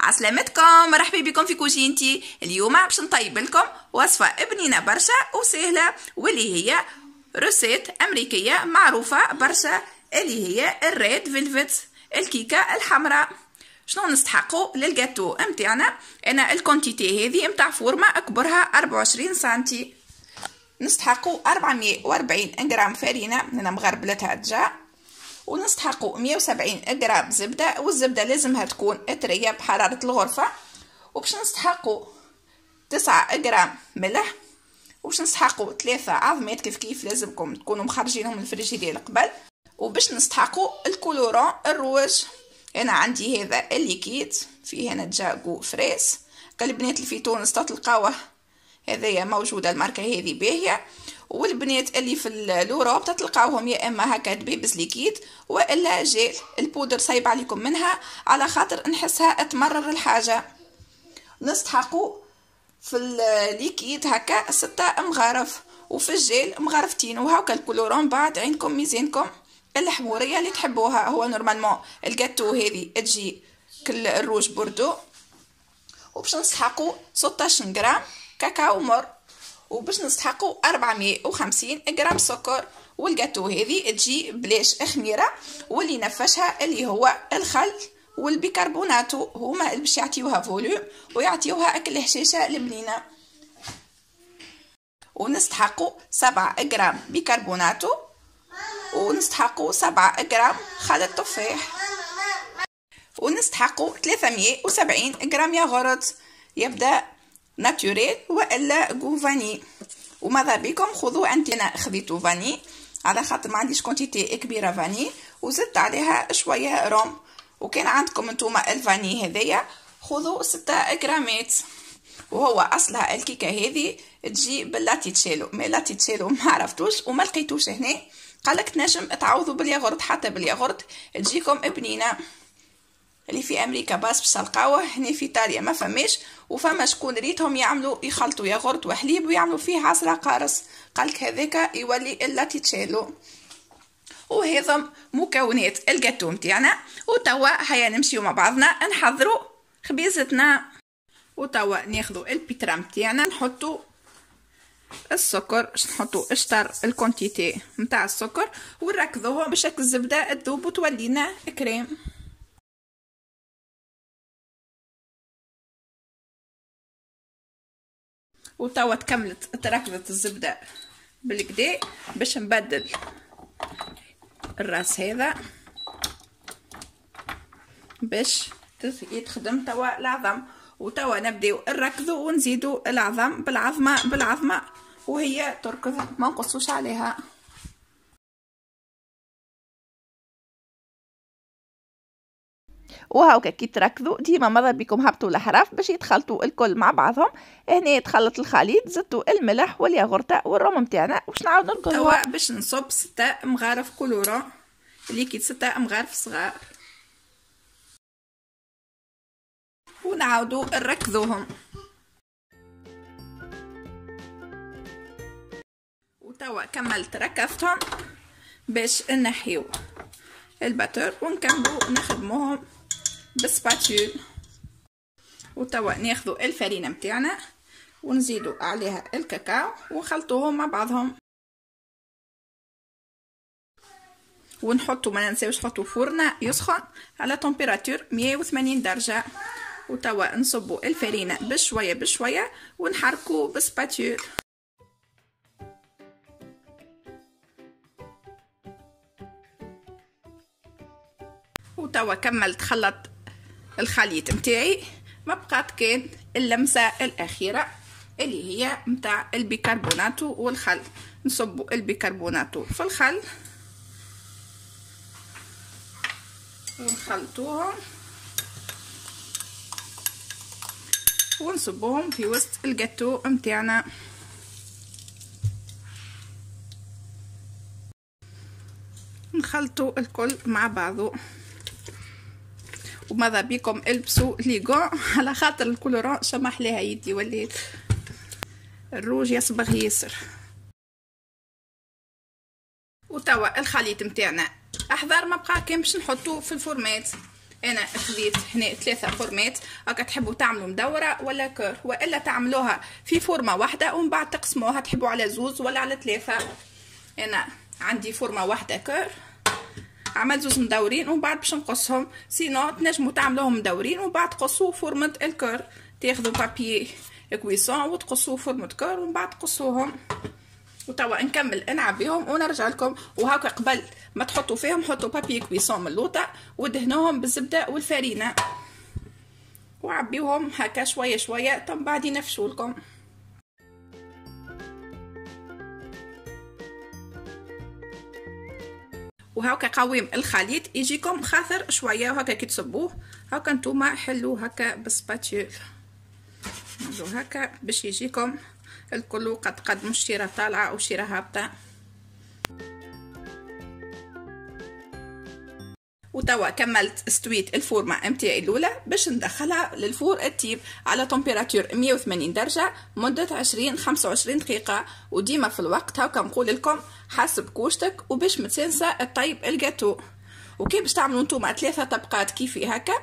عسلامتكم. مرحبا بكم في كوجينتي اليوم باش نطيب لكم وصفة بنينة برشا وسهلة واللي هي recette أمريكية معروفة برشا اللي هي ال red velvet الكيكة الحمراء. شنو نستحقوا للجاتو امتاعنا أنا ال quantité هذه متاع فورمة أكبرها 24 سنتي. نستحقوا 440 غرام فرينة أنا مغربلتها déjà ونستحقوا 170 غرام زبدة والزبدة لازمها تكون طرية بحرارة الغرفة. وباش نستحقوا 9 غرام ملح وباش نستحقوا ثلاثة عظمات كيف كيف لازمكم تكونوا مخرجينهم من الفريجيدير قبل. وباش نستحقوا ال colorant ال rouge. أنا عندي هذا ال liquide فيه هنا جاكو فريس. البنات اللي في تونس تلقاوه هذايا موجودة الماركة هذه باهية والبنات اللي في ال Europe تلقاوهم يا إما هكا دبيبس liquide وإلا gel ال poudre صايب عليكم منها على خاطر نحسها تمرر الحاجة. نستحقوا في ال liquide هكا ستة مغارف وفي الجيل مغارفتين وهاكا ال colorant بعد عينكم ميزانكم الحمورية اللي تحبوها. هو normalement الجاتو هذه تجي كل ال rouge bordeaux. وباش نستحقوا 16 غرام كاكاو مر وباش نستحقوا 450 غرام سكر. والجاتو هذه تجي بلاش خميرة واللي نفشها اللي هو الخل والبيكربوناتو. هما اللي باش يعطيوها volume ويعطيوها أكل هشاشه البنينه ونستحقوا 7 غرام بيكربوناتو ونستحقوا 7 غرام خل التفاح. ونستحقوا 370 غرام ياغورت. يبدأ naturel وإلا goût vanille وماذا بكم؟ خذوا عندي أنا خذيتو vanille على خاطر ما عنديش quantité كبيرة vanille وزدت عليها شوية arôme وكان عندكم نتوما ال vanille هذيا. خذوا ستة غرامات وهو أصلها الكيكة هذه. تجي بال latticello mais latticello ما عرفتوش وما لقيتوش هنا. قالك تنجم تعوضوا بالياغورت. حتى بالياغورت تجيكم بنينة. اللي في أمريكا باش باش تلقاوه هنا في إيطاليا ما فماش وفما شكون ريتهم يعملوا يخلطوا ياغورت وحليب ويعملوا فيه عصرة قارص قالك هذاك يولي ال latticello وهذم مكونات الجاتو نتاعنا وتوا هيا نمشيو مع بعضنا نحضروا خبيزتنا. وتوا ناخذوا ال batteur نتاعنا نحطوا السكر باش نحطوا شطر ال quantité نتاع السكر ونركضوه باش الزبده تذوب وتولينا كريم. وتوا تكملت تركضت الزبدة بالكدا باش نبدل الراس هذا باش يتخدم توا العظم وتوا نبداو نركضوا ونزيدوا العظم بالعظمه بالعظمة وهي تركض ما نقصوش عليها. وهاكا كي تركضوا ديما ماذا بكم هبطوا الحراف باش يتخلطوا الكل مع بعضهم. هنا يتخلط الخليط زدتوا الملح والياغورتا والروم نتاعنا واش نعاود نركضوا توا باش نصب ستة مغارف كولورا ليكيد ستة مغارف صغار. ونعاودوا نركضوهم وتوا كملت ركفتهم باش نحيو ال batteur ونكملوا نخدموهم. بال spatule وتوا ناخذو الفرينة متاعنا ونزيدو عليها الكاكاو ونخلطوهم مع بعضهم. ونحطو ما ننساوش نحطو فرن يسخن على température 180 درجة. وتوا نصبو الفرينة بشوية بشوية ونحركو بال spatule وتوا كملت خلط الخليط متاعي ما بقات كان اللمسة الأخيرة اللي هي متاع البيكربوناتو والخل. نصبوا البيكربوناتو في الخل. ونخلطوهم. ونصبوهم في وسط الجاتو متاعنا. نخلطوا الكل مع بعضه وماذا بيكم البسوا les gants. على خاطر ال colorant شمح لها يدي وليت الروج يصبغ ياسر. وتوا الخليط متاعنا. أحذر ما بقى كان باش نحطو في الفورمات. أنا خذيت هنا ثلاثة فورمات. راك تحبوا تعملوا مدورة ولا cœur. وإلا تعملوها في فورمة واحدة ومن بعد تقسموها. تحبوا على زوز ولا على ثلاثة. أنا عندي فورمة واحدة cœur. عملت زوز مدورين ومن بعد باش نقصهم. sinon تنجموا تعملوهم مدورين ومن بعد تقصوا فورمة ال cœur تاخذوا papier cuisson وتقصوا فورمة cœur ومن بعد تقصوهم. وتوا نكمل نعبيهم ونرجع لكم. وهكا قبل ما تحطوا فيهم حطوا بابي كويسون من اللوطة ودهنوهم بالزبدة والفرينة. وعبيوهم هكا شوية شوية. تم بعد ينفشوا لكم. وهكا قويم الخليط يجيكم خاطر شوية وهكا كي تصبوه هكا نتوما حلو هكا بالسباتيول هكا باش يجيكم الكل قد قد مش شيرة طالعة أو شيرة هابطة. وتوا كملت استويت الفورمة متاعي الأولى باش ندخلها لل four تطيب على température 180 درجة مدة 20 25 دقيقة. وديما في الوقت هاكا نقول لكم حسب كوشتك وباش متنسى الطيب الجاتو. وكي باش تعملوا نتوما ثلاثة طبقات كيفي هكا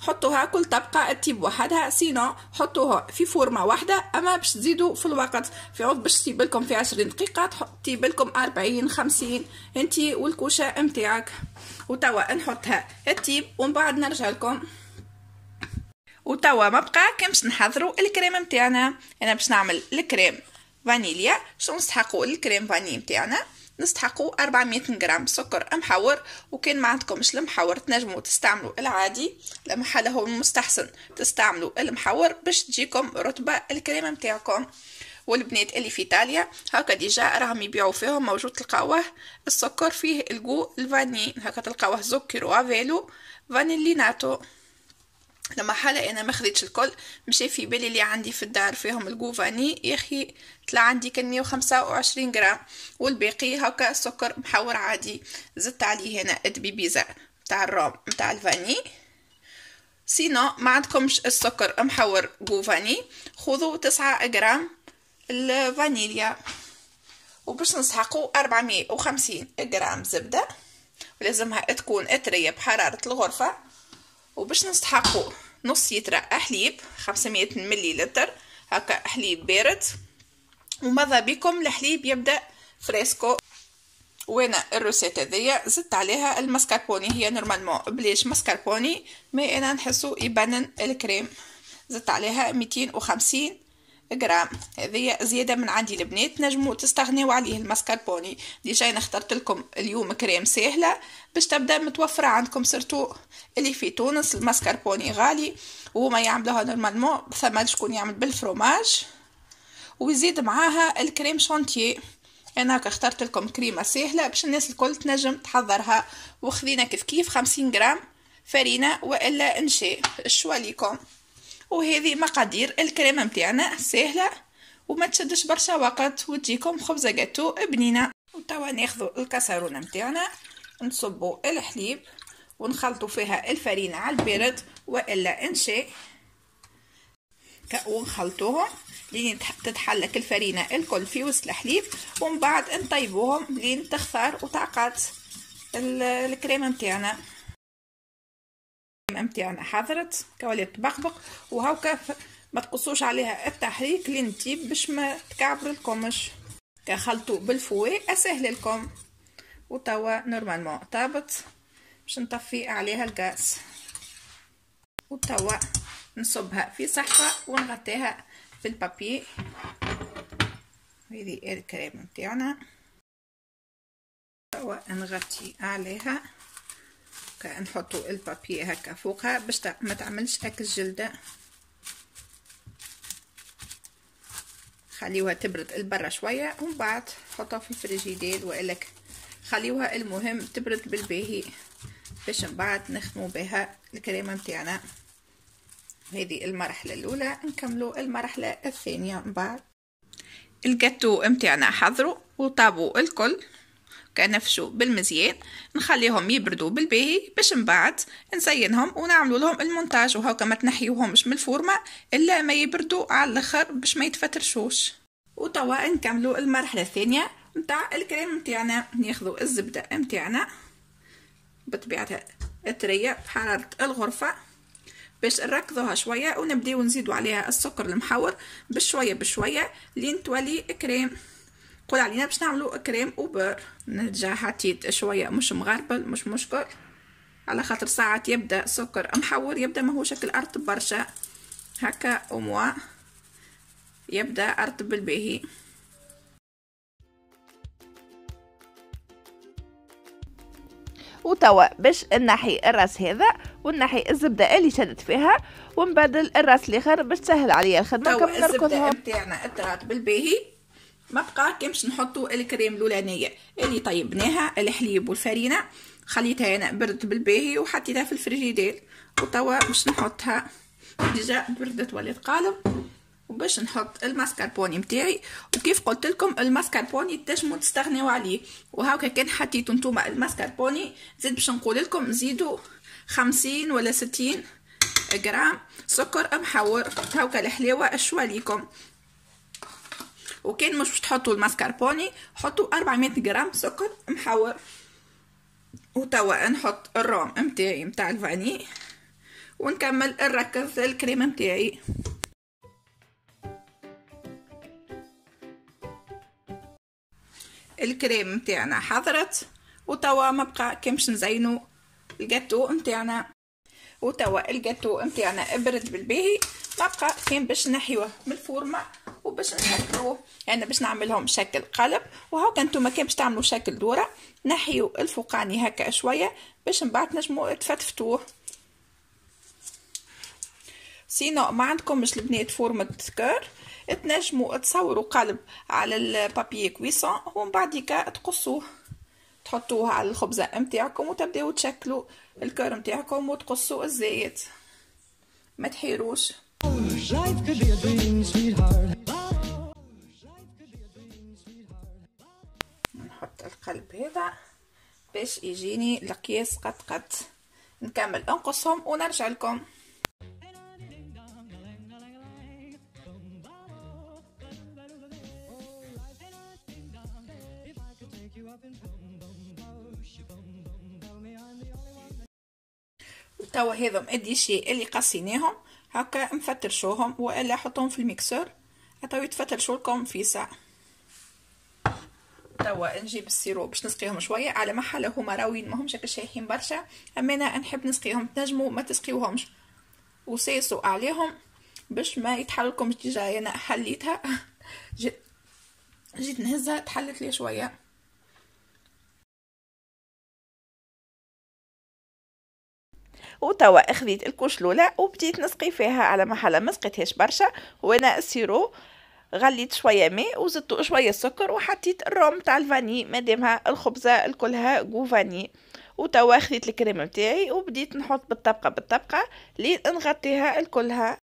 حطوها كل طبقة تجيب وحدها sinon حطوها في فورمة واحدة. أما باش تزيدوا في الوقت في عوض باش تجيب لكم في عشرين دقيقة تجيب لكم أربعين خمسين. انتي والكوشة متاعك. وتوا نحطها. التيب ومن بعد نرجع لكم. وتوا ما بقى باش نحضروا الكريم متاعنا. أنا باش نعمل الكريم فانيليا. شو نستحقوا الكريم فاني متاعنا؟ نستحقوا 400 غرام سكر محور وكان ما عندكمش المحور تنجموا تستعملوا العادي المحل هو المستحسن تستعملوا المحور باش تجيكم رطبة الكريمة متاعكم. والبنات اللي في إيطاليا هكا déjà راهم يبيعوا فيهم موجود تلقاوه السكر فيه ال goût ال vanille هكا تلقاوه zucchero a velo vanillinato. لما حالة أنا ما خذيتش الكل. مشي في بالي اللي عندي في الدار فيهم ال goût vanille يا أخي طلع عندي كان 125 غرام والباقي هكا سكر محور عادي. زدت عليه هنا الدبيبيزة بتاع ال arôme بتاع ال vanille. sinon ما عندكمش السكر محور goût vanille خذوا تسعة غرام الفانيليا. وباش نستحقوا 450 غرام زبدة. ولازمها تكون اطرية بحرارة الغرفة. وباش نستحقوا نص لتر حليب 500 ملي لتر هكا حليب بارد. وماذا بكم؟ الحليب يبدأ fresco. وأنا ال recette هذيا؟ زدت عليها المسكربوني هي normalement بليش مسكربوني mais أنا نحسو يبنن الكريم. زدت عليها 250 غرام هذه زيادة من عندي البنات نجموا تستغنيوا عليه الماسكربوني déjà أنا اخترت لكم اليوم كريم سهلة باش تبدأ متوفرة عندكم surtout اللي في تونس الماسكربوني غالي وما يعملوها normalement ثم شكون يعمل بالفروماج ويزيد معاها ال crème chantilly أنا اخترت لكم كريمة سهلة باش الناس الكل تنجم تحضرها. وخذينا كيف كيف خمسين غرام فرينة وإلا إنشاء. الشوا ليكم. وهذه مقادير الكريمة متاعنا سهلة وما تشدش برشا وقت وتجيكم خبزه جاتو بنينة. وتوا ناخذوا الكسرونه متاعنا نصبوا الحليب ونخلطوا فيها الفرينة على البارد وإلا إنشاء. ونخلطوهم لين تتحلك الفرينة الكل في وسط الحليب ومن بعد نطيبوهم لين تخثر وتعقد الكريمة متاعنا. متاعنا حضرت كولات تبقبق وهاكا ما تقصوش عليها التحريك لين تجيب باش ما تكعبرلكمش كي تخلطو بال fouet أسهل لكم وتوا normalement طابت باش نطفي عليها الغاز. وتوا نصبها في صحفة ونغطيها في البابي. هذه الكريم متاعنا توا نغطي عليها. نحطوا البابي هكا فوقها باش ما تعملش هكا الجلده خليوها تبرد البرة شوية ومن بعد حطها في الفريجيدير وإلا خليوها المهم تبرد بالباهي باش من بعد نخدموا بها الكريمة متاعنا. هذه المرحلة الأولى نكملوا المرحلة الثانية من بعد. الجاتو متاعنا حضروا وطابوا الكل. كنفشوا بالمزيان نخليهم يبردوا بالباهي باش من بعد نزينهم ونعملوا لهم المونتاج. وهكا ما تنحيوهمش من الفورمة إلا ما يبردوا على الأخر باش ما يتفترشوش. وتوا نكملوا المرحلة الثانية نتاع الكريم نتاعنا ناخذوا الزبدة نتاعنا بطبيعتها الترية بحرارة الغرفة باش نركضوها شوية ونبداو نزيدو عليها السكر المحور بشوية بشوية لين تولي كريم. قول علينا باش نعملو كريم وبر نرجع حطيت شوية مش مغربل مش مشكل. على خاطر ساعات يبدأ سكر محور يبدأ ما هو شكل ارطب برشا. هكا وموا يبدأ ارطب بالباهي. وتوا باش نحي الراس هذا ونحي الزبدة اللي شدت فيها ونبدل الراس الآخر باش تسهل عليا الخدمة توا الزبدة نتاعنا اطرات بالباهي. ما بقى كان باش نحطوا الكريم الاولانيه اللي طيبناها الحليب والفرينة. خليتها أنا بردت بالباهي وحطيتها في الفريجيدير. وتوا باش نحطها déjà بردت ولات قالب وباش نحط الماسكربوني متاعي. وكيف قلت لكم الماسكربوني تنجموا تستغنيو عليه. وهاكا كان حطيتوا نتوما الماسكربوني زيد باش نقول لكم زيدوا خمسين ولا ستين جرام سكر محور هاكا الحلاوة choix ليكم وكان مش تحطوا الماسكربوني حطوا 400 جرام سكر محور. وتوا نحط ال arôme متاعي متاع ال vanille ونكمل نركض الكريمة متاعي. الكريم متاعنا حضرت وتوا ما بقى كان باش نزينو الجاتو متاعنا. وتوا الجاتو متاعنا برد بالباهي ما بقى كان باش نحيوه من الفورمه وباش نحطوه يعني باش نعملهم شكل قلب. وهاكا نتوما كان باش تعملوا شكل دورة نحيو الفوقاني هكا شوية باش من بعد نجمو تفتفتوه. sinon ما عندكمش البنات فورمة كور تنجموا تصوروا قلب على البابي كويسون ومن بعديكا تقصوه. تحطوه على الخبزة متاعكم وتبداو تشكلوا الكور متاعكم وتقصوا الزايد ما تحيروش. القلب هذا باش يجيني القياس قد قد. نكمل. انقصهم ونرجع لكم. توا هذم ال déchets اللي قصيناهم هكا نفتفتوهم وإلا حطهم في ال mixeur. حتى يتفتفتوا لكم في ساعة. توا نجيب ال sirop باش نسقيهم شوية. على محل هما راويين ما همش شايحين برشا. أما أنا نحب نسقيهم تنجموا ما تسقيوهمش. وسيسوا عليهم باش ما يتحللكمش déjà أنا حليتها. جيت جيت نهزها تحلت لي شوية. وتوا أخذيت ال couche الأولة وبديت نسقي فيها. على محل ما سقيتهاش برشا. وأنا ال sirop غليت شوية ماء وزدت شوية سكر وحطيت ال arôme تاع ال vanille مادامها الخبزة الكلها goût vanille. وتوا خديت الكريم نتاعي وبديت نحط بالطبقة بالطبقة لين نغطيها الكلها.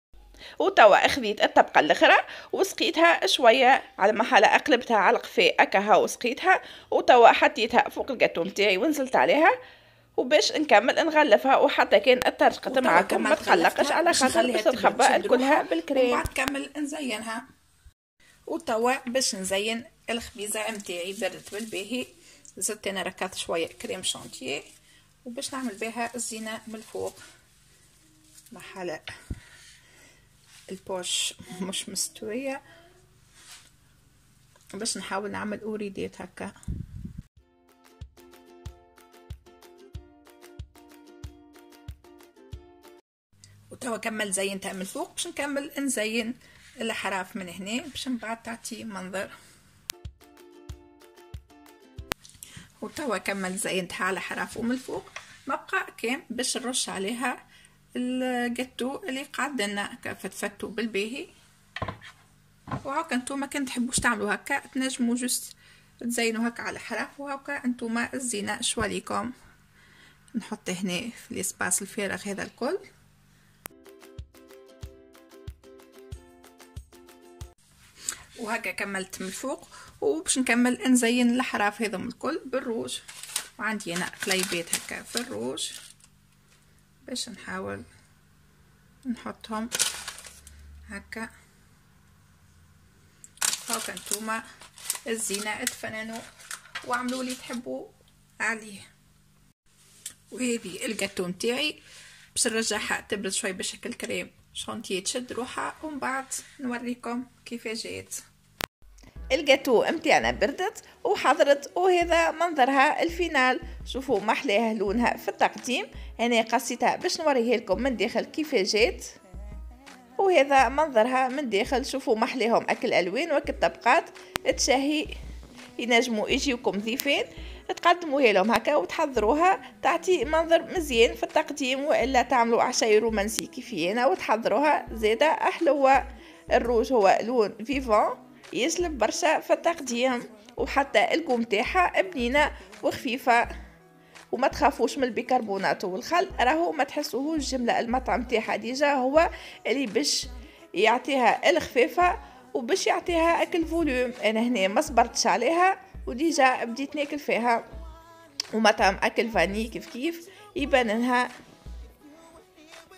وتوا اخذيت الطبقة الأخرى وسقيتها شوية على محل أقلبتها على القفاء هكا وسقيتها. وتوا حطيتها فوق الجاتو نتاعي ونزلت عليها. وباش نكمل نغلفها وحتى كان تشرقت معكم ما تقلقش على خاطر باش تخبى الكلها بالكريم. وبعد كمل نزينها. وتوا باش نزين الخبيزة متاعي بردت بالباهي زدت أنا ركضت شوية crème chantilly وباش نعمل بها الزينة من الفوق. محل ال poche مش مستوية. باش نحاول نعمل اوريدات هكا. وتوا كمل زينتها من الفوق باش نكمل نزين. الحراف من هنا باش من بعد تعطي منظر. وتوا كمل زينتها على حرافه من الفوق ما بقى كان باش نرش عليها الجاتو اللي قعد لنا فتفتو بالباهي. وهكا نتوما كان تحبوش تعملوا هكا تنجموا جست تزينوا هكا على حراف وهكا انتوما الزينة شواليكم. نحط هنا في الإسباس الفارغ هذا الكل. وهكا كملت من الفوق وباش نكمل نزين الحراف هذم الكل بالروج. وعندي هنا قليبات هكا في الروج. باش نحاول نحطهم هكا. هاكا نتوما الزينة اتفننوا واعملوا اللي تحبوا عليه. وهذه الجاتو نتاعي. باش نرجعها تبرد شوي باش ال crème. chantilly تشد روحها ومن بعد نوريكم كيف جات. الجاتو متاعنا بردت وحضرت وهذا منظرها ال final. شوفوا محلاها لونها في التقديم. أنا قصيتها باش نوريه لكم من داخل كيف جات. وهذا منظرها من داخل. شوفوا محلاهم هاك الألوان وهاك الطبقات. تشهي ينجموا يجيوكم ضيفين. تقدموها لهم هكا وتحضروها. تعطي منظر مزيان في التقديم وإلا تعملوا عشاء رومانسي كيف أنا وتحضروها. زيادة احلوة الروج هو لون vivant يجلب برشا في التقديم وحتى ال goût متاعها بنينة وخفيفة. وما تخافوش من البيكربونات والخل. راهو ما تحسوهوش جملة الطعم تاعها déjà هو اللي باش يعطيها الخفيفة وباش يعطيها أك ال volume أنا هنا ما صبرتش عليها و déjà بديت ناكل فيها. ومطعم أك ال vanille كيف كيف يبان انها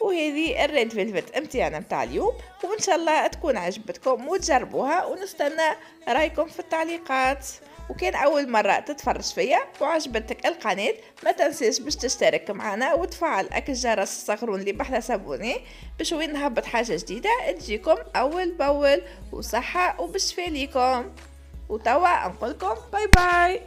وهذه ال red velvet امتاعنا متاع اليوم وإن شاء الله تكون عجبتكم وتجربوها ونستنى رأيكم في التعليقات. وكان أول مرة تتفرج فيا وعجبتك القناة ما تنسيش باش تشترك معنا وتفعل اك الجرس الصغرون اللي بحذا s'abonner باش وين نهبط حاجة جديدة تجيكم أول بأول وصحة وبالشفاء ليكم. وتوا نقولكم باي باي.